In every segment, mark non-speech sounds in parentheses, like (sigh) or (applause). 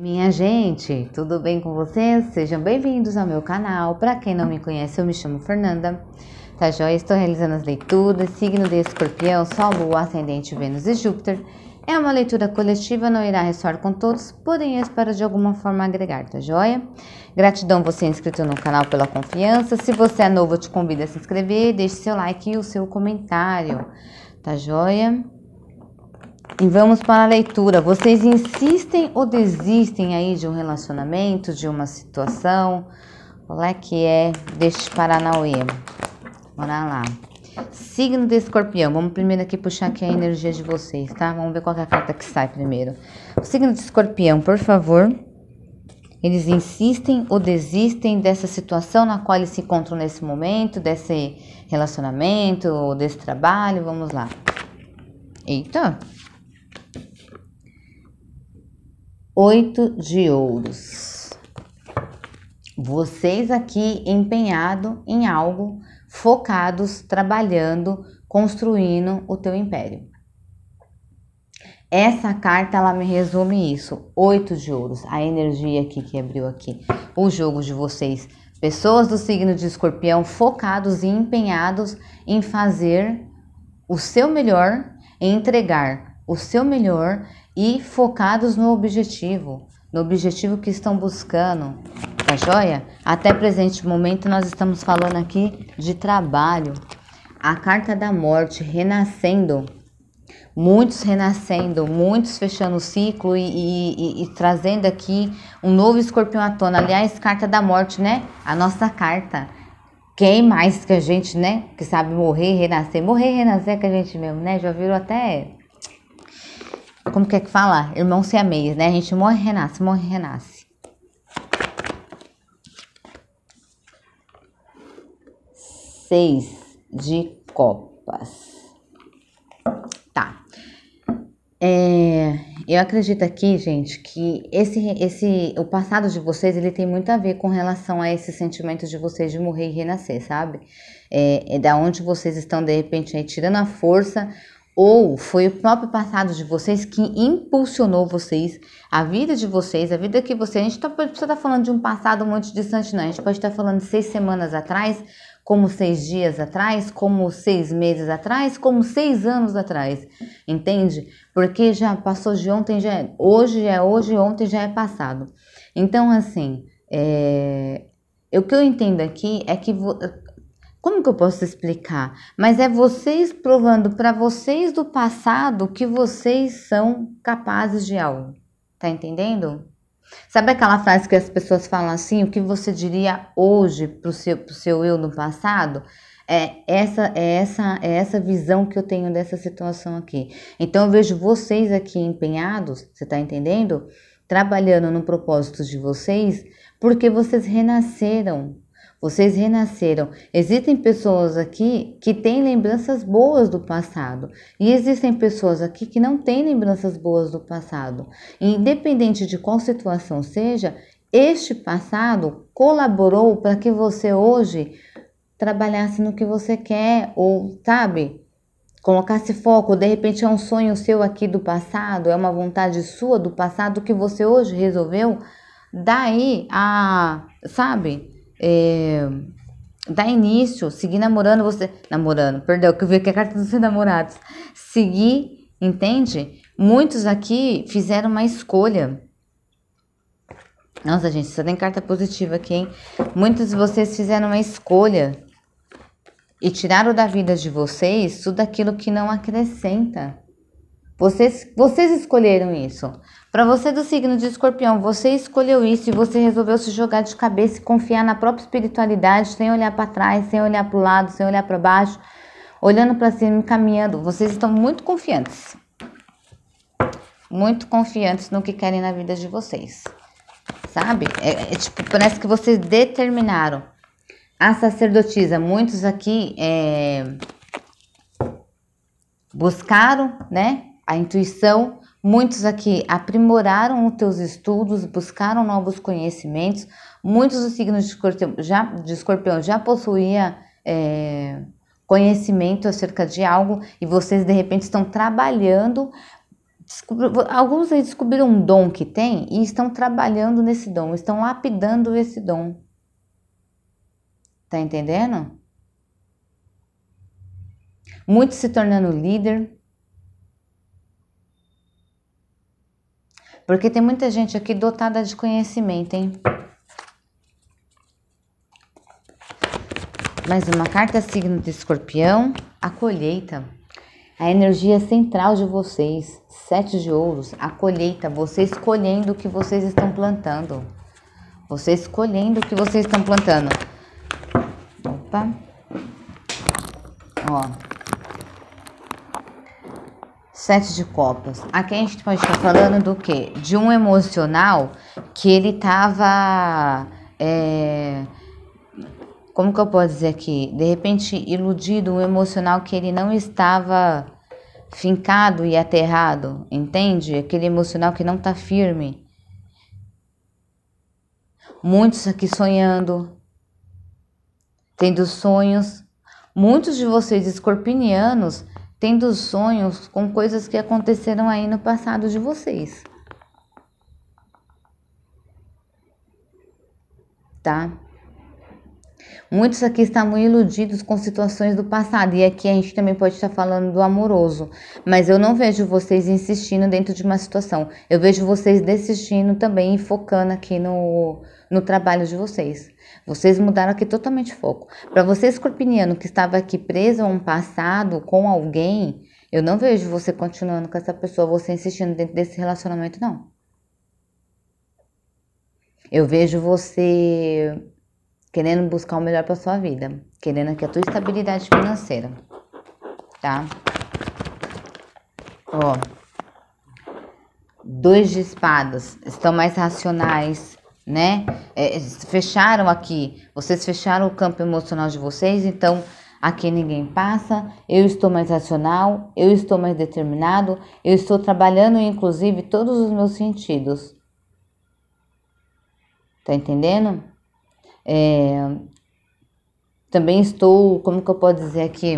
Minha gente, tudo bem com vocês? Sejam bem-vindos ao meu canal. Para quem não me conhece, eu me chamo Fernanda. Tá joia? Estou realizando as leituras, signo de escorpião, Sol, Lua, Ascendente, Vênus e Júpiter. É uma leitura coletiva, não irá ressoar com todos, porém espero de alguma forma agregar, tá joia? Gratidão você inscrito no canal pela confiança. Se você é novo, eu te convido a se inscrever, deixe seu like e o seu comentário, tá joia? E vamos para a leitura. Vocês insistem ou desistem aí de um relacionamento, de uma situação? Qual é que é deste Paranauê? Bora lá. Signo de escorpião. Vamos primeiro aqui puxar aqui a energia de vocês, tá? Vamos ver qual é a carta que sai primeiro. Signo de escorpião, por favor. Eles insistem ou desistem dessa situação na qual eles se encontram nesse momento, desse relacionamento desse trabalho? Vamos lá. Eita! Oito de ouros. Vocês aqui empenhado em algo, focados, trabalhando, construindo o teu império. Essa carta ela me resume isso. Oito de ouros, a energia aqui que abriu aqui, o jogo de vocês, pessoas do signo de Escorpião focados e empenhados em fazer o seu melhor, em entregar o seu melhor e focados no objetivo, no objetivo que estão buscando, tá joia? Até presente momento nós estamos falando aqui de trabalho. A carta da morte renascendo, muitos renascendo, muitos fechando o ciclo e, e, e, e trazendo aqui um novo escorpião à tona. Aliás, carta da morte, né? A nossa carta. Quem mais que a gente, né? Que sabe morrer, renascer. Morrer renascer é que a gente mesmo, né? Já virou até como que é que fala? Irmão se ameias, né? A gente morre e renasce, morre e renasce. Seis de copas. Tá. É, eu acredito aqui, gente, que esse, esse, o passado de vocês, ele tem muito a ver com relação a esse sentimento de vocês de morrer e renascer, sabe? É, é da onde vocês estão, de repente, aí, tirando a força ou foi o próprio passado de vocês que impulsionou vocês, a vida de vocês, a vida que vocês. A gente tá, precisa estar tá falando de um passado muito distante, não. A gente pode estar tá falando de seis semanas atrás, como seis dias atrás, como seis meses atrás, como seis anos atrás. Entende? Porque já passou de ontem, já é. Hoje é hoje, ontem já é passado. Então, assim, é, o que eu entendo aqui é que como que eu posso explicar? Mas é vocês provando para vocês do passado que vocês são capazes de algo. Tá entendendo? Sabe aquela frase que as pessoas falam assim? O que você diria hoje pro seu, pro seu eu no passado? É essa, é essa, é essa visão que eu tenho dessa situação aqui. Então eu vejo vocês aqui empenhados, você tá entendendo? Trabalhando no propósito de vocês, porque vocês renasceram vocês renasceram. Existem pessoas aqui que têm lembranças boas do passado e existem pessoas aqui que não têm lembranças boas do passado. Independente de qual situação seja, este passado colaborou para que você hoje trabalhasse no que você quer ou, sabe, colocasse foco. De repente é um sonho seu aqui do passado, é uma vontade sua do passado que você hoje resolveu. Daí a, sabe? É, dar início, seguir namorando você. Namorando, perdão, que eu vi que a carta dos (laughs) namorados. Seguir, entende? Muitos aqui fizeram uma escolha. Nossa, gente, só tem carta positiva aqui, hein? Muitos de vocês fizeram uma escolha e tiraram da vida de vocês tudo aquilo que não acrescenta. Vocês, vocês escolheram isso. Para você do signo de escorpião, você escolheu isso e você resolveu se jogar de cabeça e confiar na própria espiritualidade, sem olhar para trás, sem olhar para o lado, sem olhar para baixo, olhando para cima e caminhando. Vocês estão muito confiantes. Muito confiantes no que querem na vida de vocês. Sabe? É, é tipo, parece que vocês determinaram. A sacerdotisa, muitos aqui é, buscaram, né? A intuição. Muitos aqui aprimoraram os teus estudos, buscaram novos conhecimentos. Muitos dos signos de escorpião já, de escorpião já possuíam é, conhecimento acerca de algo e vocês de repente estão trabalhando alguns aí descobriram um dom que tem e estão trabalhando nesse dom, estão lapidando esse dom. Tá entendendo? Muitos se tornando líder. Porque tem muita gente aqui dotada de conhecimento, hein? Mais uma carta signo de escorpião, a colheita. A energia central de vocês, sete de ouros, a colheita, vocês colhendo o que vocês estão plantando. Vocês colhendo o que vocês estão plantando. Opa. Ó. Sete de copas. Aqui a gente pode estar falando do quê? De um emocional que ele tava. É, como que eu posso dizer aqui? De repente, iludido, um emocional que ele não estava fincado e aterrado, entende? Aquele emocional que não está firme. Muitos aqui sonhando, tendo sonhos. Muitos de vocês escorpinianos tendo sonhos com coisas que aconteceram aí no passado de vocês. Tá? Muitos aqui estavam iludidos com situações do passado, e aqui a gente também pode estar falando do amoroso, mas eu não vejo vocês insistindo dentro de uma situação. Eu vejo vocês desistindo também e focando aqui no, no trabalho de vocês. Vocês mudaram aqui totalmente foco. Para você, escorpiniano, que estava aqui preso a um passado com alguém, eu não vejo você continuando com essa pessoa, você insistindo dentro desse relacionamento, não. Eu vejo você querendo buscar o melhor para sua vida, querendo aqui a tua estabilidade financeira, tá? Ó, dois de espadas estão mais racionais, né? É, fecharam aqui, vocês fecharam o campo emocional de vocês, então aqui ninguém passa. Eu estou mais racional, eu estou mais determinado, eu estou trabalhando inclusive todos os meus sentidos. Tá entendendo? É, também estou, como que eu posso dizer aqui?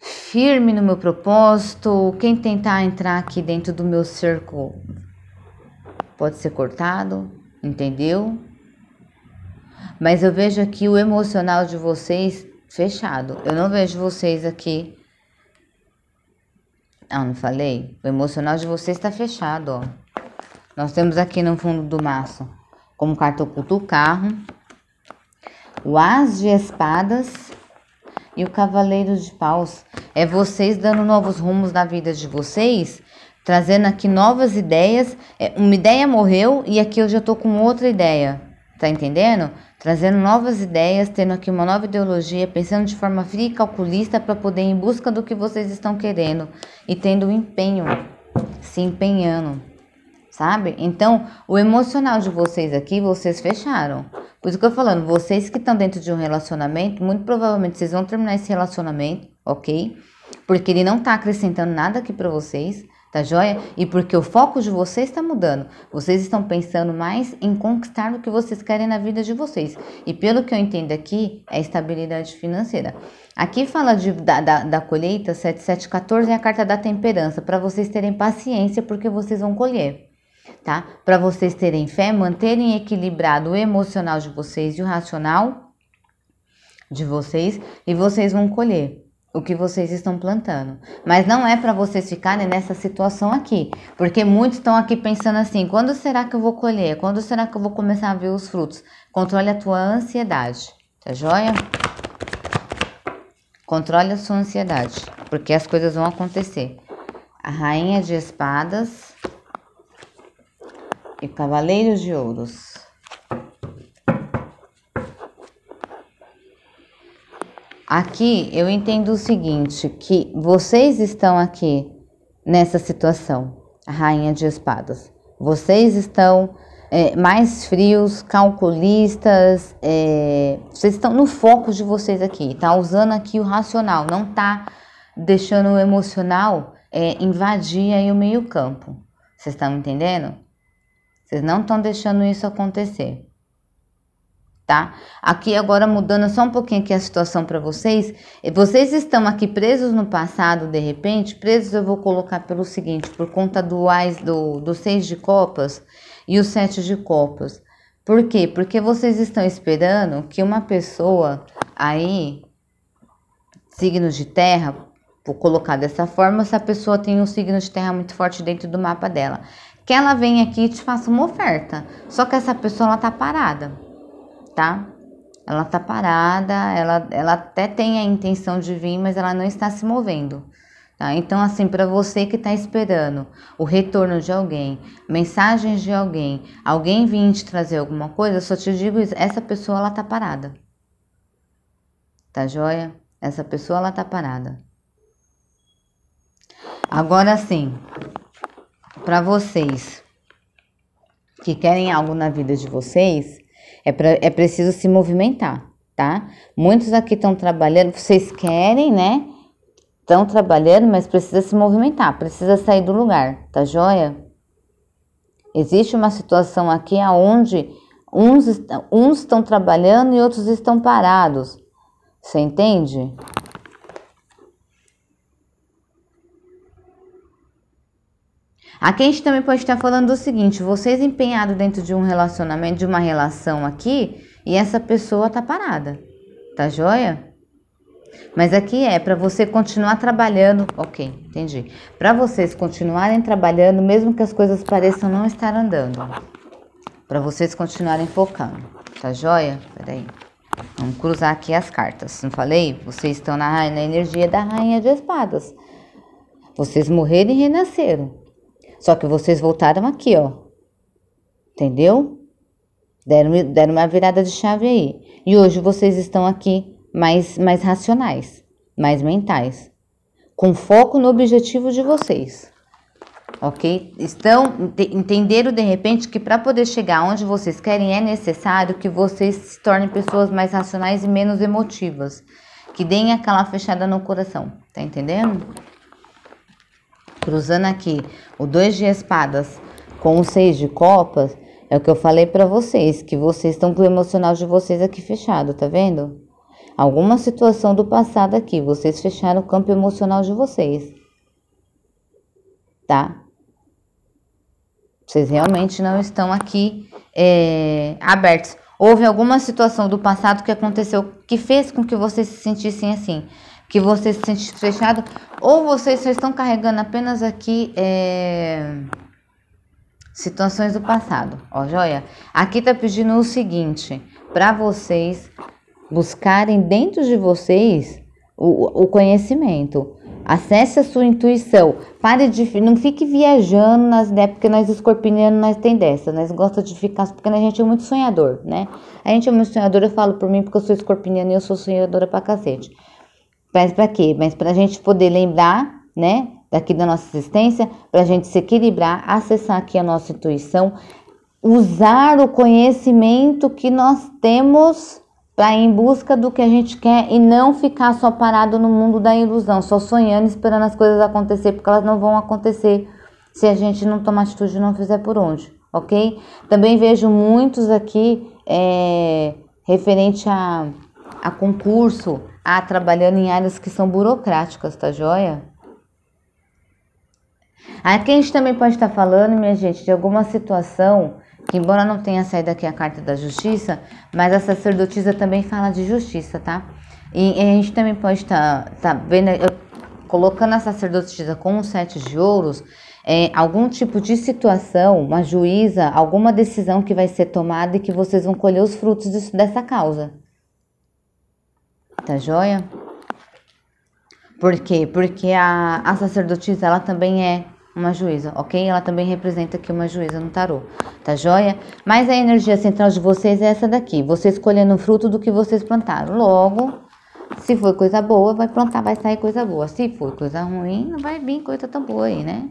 Firme no meu propósito. Quem tentar entrar aqui dentro do meu cerco pode ser cortado, entendeu? Mas eu vejo aqui o emocional de vocês fechado. Eu não vejo vocês aqui. Ah, não falei? O emocional de vocês está fechado, ó. Nós temos aqui no fundo do maço como carta oculta o carro, o as de espadas e o cavaleiro de paus. É vocês dando novos rumos na vida de vocês, trazendo aqui novas ideias. É, uma ideia morreu e aqui eu já tô com outra ideia, tá entendendo? Trazendo novas ideias, tendo aqui uma nova ideologia, pensando de forma fria e calculista para poder ir em busca do que vocês estão querendo e tendo empenho, se empenhando sabe? Então, o emocional de vocês aqui, vocês fecharam. Por isso que eu tô falando, vocês que estão dentro de um relacionamento, muito provavelmente vocês vão terminar esse relacionamento, ok? Porque ele não tá acrescentando nada aqui para vocês, tá joia? E porque o foco de vocês está mudando. Vocês estão pensando mais em conquistar o que vocês querem na vida de vocês. E pelo que eu entendo aqui, é estabilidade financeira. Aqui fala de, da, da, da colheita 7714 é a carta da temperança, para vocês terem paciência, porque vocês vão colher tá? Para vocês terem fé, manterem equilibrado o emocional de vocês e o racional de vocês e vocês vão colher o que vocês estão plantando. Mas não é para vocês ficarem nessa situação aqui, porque muitos estão aqui pensando assim: quando será que eu vou colher? Quando será que eu vou começar a ver os frutos? Controle a tua ansiedade, tá joia? Controle a sua ansiedade, porque as coisas vão acontecer. A rainha de espadas e Cavaleiros de Ouros. Aqui eu entendo o seguinte, que vocês estão aqui nessa situação, a Rainha de Espadas. Vocês estão é, mais frios, calculistas, é, vocês estão no foco de vocês aqui, tá usando aqui o racional, não tá deixando o emocional é, invadir aí o meio campo. Vocês estão entendendo? Vocês não estão deixando isso acontecer. tá? Aqui agora mudando só um pouquinho aqui a situação para vocês, vocês estão aqui presos no passado, de repente, presos eu vou colocar pelo seguinte, por conta do ais do, do seis de copas e o sete de copas. Por quê? Porque vocês estão esperando que uma pessoa aí, signos de terra, vou colocar dessa forma, se a pessoa tem um signo de terra muito forte dentro do mapa dela, que ela vem aqui e te faça uma oferta. Só que essa pessoa ela tá parada tá? Ela tá parada, ela, ela até tem a intenção de vir, mas ela não está se movendo. Tá? Então, assim, para você que está esperando o retorno de alguém, mensagens de alguém, alguém vir te trazer alguma coisa, eu só te digo isso, essa pessoa ela tá parada. Tá joia? Essa pessoa ela tá parada. Agora sim, para vocês que querem algo na vida de vocês, é, pra, é preciso se movimentar, tá? Muitos aqui estão trabalhando, vocês querem, né? Estão trabalhando, mas precisa se movimentar, precisa sair do lugar, tá joia? Existe uma situação aqui aonde uns, uns estão trabalhando e outros estão parados. Você entende? Aqui a gente também pode estar falando do seguinte: vocês empenhados dentro de um relacionamento, de uma relação aqui, e essa pessoa tá parada, tá joia? Mas aqui é para você continuar trabalhando, ok, entendi. Para vocês continuarem trabalhando, mesmo que as coisas pareçam não estar andando. Para vocês continuarem focando, tá joia? Peraí. Vamos cruzar aqui as cartas. Não falei? Vocês estão na, na energia da rainha de espadas. Vocês morreram e renasceram. Só que vocês voltaram aqui, ó. Entendeu? Deram, deram uma virada de chave aí. E hoje vocês estão aqui mais, mais racionais, mais mentais. Com foco no objetivo de vocês. Ok? Estão, entenderam de repente que para poder chegar onde vocês querem é necessário que vocês se tornem pessoas mais racionais e menos emotivas. Que deem aquela fechada no coração. Tá entendendo? Cruzando aqui o dois de espadas com o seis de copas, é o que eu falei para vocês, que vocês estão com o emocional de vocês aqui fechado, tá vendo? Alguma situação do passado aqui, vocês fecharam o campo emocional de vocês. Tá? Vocês realmente não estão aqui é, abertos. Houve alguma situação do passado que aconteceu que fez com que vocês se sentissem assim que você se sente fechado, ou vocês só estão carregando apenas aqui é, situações do passado. Ó, joia? Aqui tá pedindo o seguinte, para vocês buscarem dentro de vocês o, o conhecimento. Acesse a sua intuição. Pare de. Não fique viajando nas ideias, porque nós escorpianos nós tem dessa. Nós gosta de ficar. Porque a gente é muito sonhador, né? A gente é muito sonhador, eu falo por mim, porque eu sou escorpiana e eu sou sonhadora pra cacete. Mas para quê? Mas para a gente poder lembrar, né, daqui da nossa existência, para a gente se equilibrar, acessar aqui a nossa intuição, usar o conhecimento que nós temos para ir em busca do que a gente quer e não ficar só parado no mundo da ilusão, só sonhando, esperando as coisas acontecer, porque elas não vão acontecer se a gente não tomar atitude e não fizer por onde, ok? Também vejo muitos aqui é, referente a, a concurso, ah, trabalhando em áreas que são burocráticas, tá joia? Aqui a gente também pode estar falando, minha gente, de alguma situação que, embora não tenha saído aqui a carta da justiça, mas a sacerdotisa também fala de justiça, tá? E, a gente também pode estar tá vendo, eu, colocando a sacerdotisa com um sete de ouros, é, algum tipo de situação, uma juíza, alguma decisão que vai ser tomada e que vocês vão colher os frutos disso, dessa causa. Tá joia? Por quê? Porque a, a sacerdotisa, ela também é uma juíza, ok? Ela também representa aqui uma juíza no tarô, tá joia? Mas a energia central de vocês é essa daqui, vocês colhendo o fruto do que vocês plantaram. Logo, se for coisa boa, vai plantar, vai sair coisa boa. Se for coisa ruim, não vai vir coisa tão boa aí, né?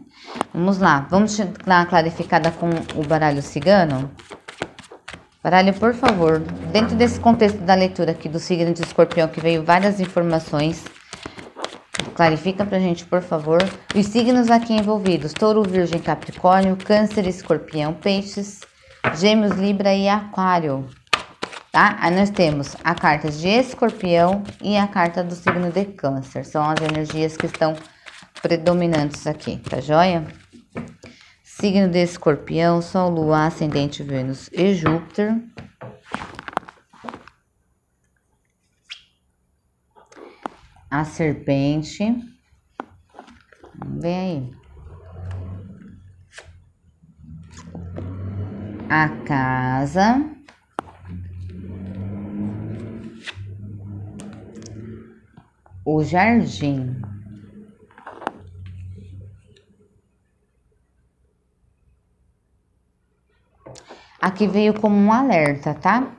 Vamos lá, vamos dar uma clarificada com o baralho cigano? Baralho, por favor, dentro desse contexto da leitura aqui do signo de escorpião, que veio várias informações, clarifica pra gente, por favor, os signos aqui envolvidos: touro, virgem, capricórnio, câncer, escorpião, peixes, gêmeos, libra e aquário. tá? Aí nós temos a carta de escorpião e a carta do signo de câncer. São as energias que estão predominantes aqui, tá joia? Signo de escorpião, Sol, Lua, Ascendente, Vênus e Júpiter. A serpente. Ver aí. A casa. O jardim. Aqui veio como um alerta, tá?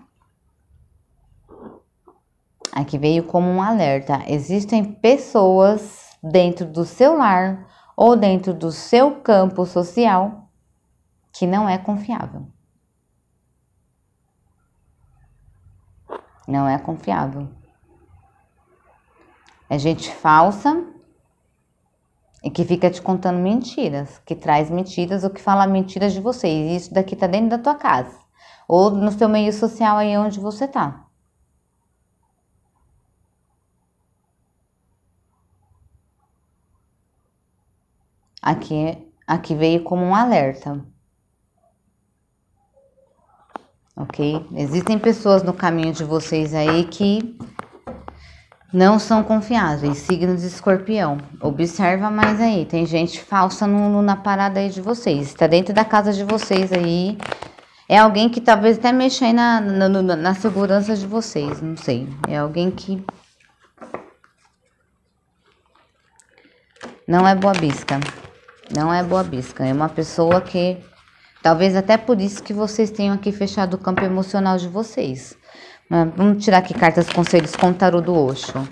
Aqui veio como um alerta. Existem pessoas dentro do seu lar ou dentro do seu campo social que não é confiável. Não é confiável. É gente falsa e que fica te contando mentiras, que traz mentiras ou que fala mentiras de vocês. E isso daqui tá dentro da tua casa ou no seu meio social aí onde você tá. Aqui, aqui veio como um alerta. Ok? Existem pessoas no caminho de vocês aí que não são confiáveis. Signo de escorpião. Observa mais aí. Tem gente falsa no, na parada aí de vocês. Está dentro da casa de vocês aí. É alguém que talvez até mexa aí na, na, na segurança de vocês. Não sei. É alguém que. Não é boa bisca. Não é boa bisca. É uma pessoa que. Talvez até por isso que vocês tenham aqui fechado o campo emocional de vocês. Vamos tirar aqui cartas conselhos com tarô do Oxo.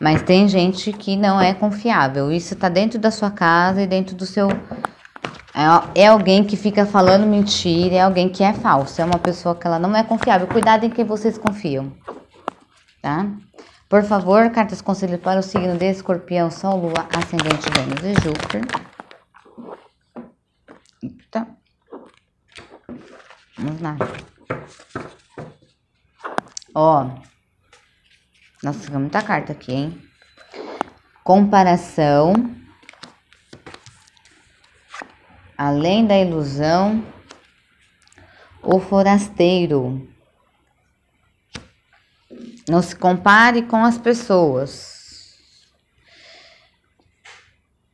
Mas tem gente que não é confiável. Isso tá dentro da sua casa e dentro do seu. É, é alguém que fica falando mentira, é alguém que é falso, é uma pessoa que ela não é confiável. Cuidado em quem vocês confiam, tá? Por favor, cartas conselhos para o signo de escorpião, Sol, Lua, Ascendente, Vênus e Júpiter. Eita. Vamos lá. Ó, nossa, ficou muita carta aqui, hein? Comparação. Além da ilusão. O forasteiro. Não se compare com as pessoas.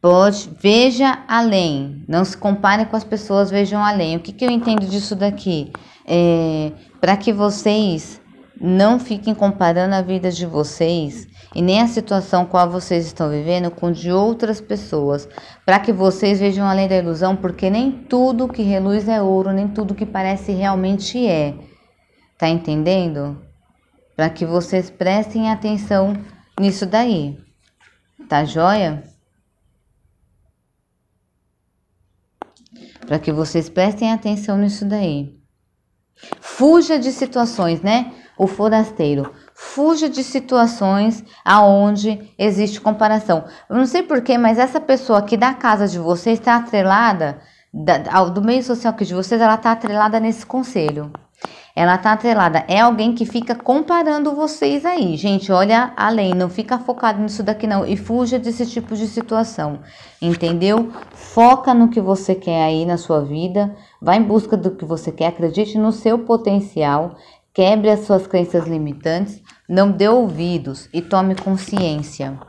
Pode, veja além. Não se compare com as pessoas, vejam além. O que, que eu entendo disso daqui? É, Para que vocês não fiquem comparando a vida de vocês e nem a situação qual vocês estão vivendo com de outras pessoas, para que vocês vejam além da ilusão, porque nem tudo que reluz é ouro, nem tudo que parece realmente é. Tá entendendo? Para que vocês prestem atenção nisso daí. Tá joia? Para que vocês prestem atenção nisso daí. Fuja de situações, né? O forasteiro. Fuja de situações aonde existe comparação. Eu não sei porquê, mas essa pessoa aqui da casa de vocês está atrelada, da, do meio social aqui de vocês, ela está atrelada nesse conselho. Ela tá atrelada. É alguém que fica comparando vocês aí. Gente, olha além. Não fica focado nisso daqui, não. E fuja desse tipo de situação. Entendeu? Foca no que você quer aí na sua vida. Vai em busca do que você quer. Acredite no seu potencial. Quebre as suas crenças limitantes, não dê ouvidos e tome consciência.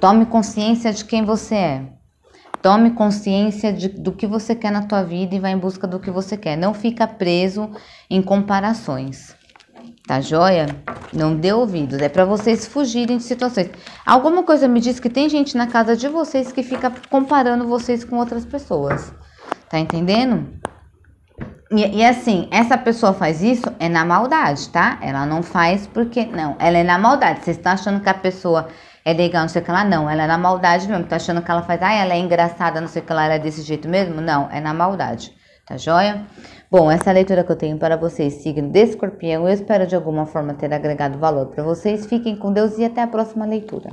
Tome consciência de quem você é. Tome consciência de, do que você quer na tua vida e vá em busca do que você quer. Não fica preso em comparações. Tá joia? Não dê ouvidos. É para vocês fugirem de situações. Alguma coisa me diz que tem gente na casa de vocês que fica comparando vocês com outras pessoas. Tá entendendo? E, e, assim, essa pessoa faz isso é na maldade, tá? Ela não faz porque. Não, ela é na maldade. Vocês estão achando que a pessoa é legal, não sei o que lá? Não, ela é na maldade mesmo. Tá achando que ela faz. Ah, ela é engraçada, não sei o que lá, ela é desse jeito mesmo? Não, é na maldade. Tá joia? Bom, essa é leitura que eu tenho para vocês, signo de escorpião. Eu espero de alguma forma ter agregado valor para vocês. Fiquem com Deus e até a próxima leitura.